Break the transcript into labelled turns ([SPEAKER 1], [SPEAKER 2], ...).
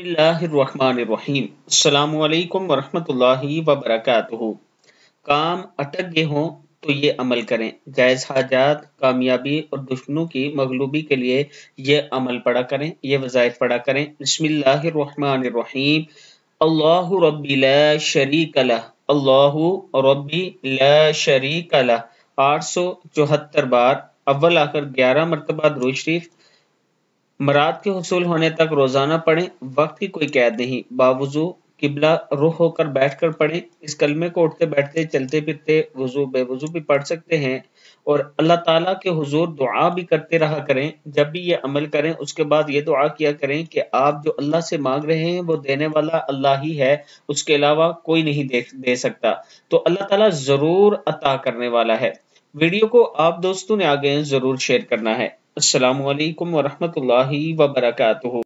[SPEAKER 1] बसमीम अल्लाम वरहमतुल्लाहि वबरकातुहू। काम अटक गए हों तो ये अमल करें। जायज़ हाजात, कामयाबी और दुश्मनों की मगलूबी के लिए ये अमल पढ़ा करें, ये वज़ाइफ पढ़ा करें। बसमीम अल्लाह रब्बी ला शरीक लह। अल्लाह रब्बी शरीक आठ सौ चौहत्तर बार अव्वल आकर ग्यारह मरतबा दरूज शरीफ मराद के हसूल होने तक रोज़ाना पढ़ें वक्त की कोई कैद नहीं। बावजू किबला रुख होकर बैठ कर पढ़ें। इस कलमे को उठते बैठते चलते फिरते वज़ू बेवजू भी पढ़ सकते हैं और अल्लाह ताला के हुजूर दुआ भी करते रहा करें। जब भी ये अमल करें उसके बाद ये दुआ किया करें कि आप जो अल्लाह से मांग रहे हैं वो देने वाला अल्लाह ही है। उसके अलावा कोई नहीं दे, दे सकता। तो अल्लाह ताला ज़रूर अता करने वाला है। वीडियो को आप दोस्तों ने आगे ज़रूर शेयर करना है। असलकम वरहमल वबरकू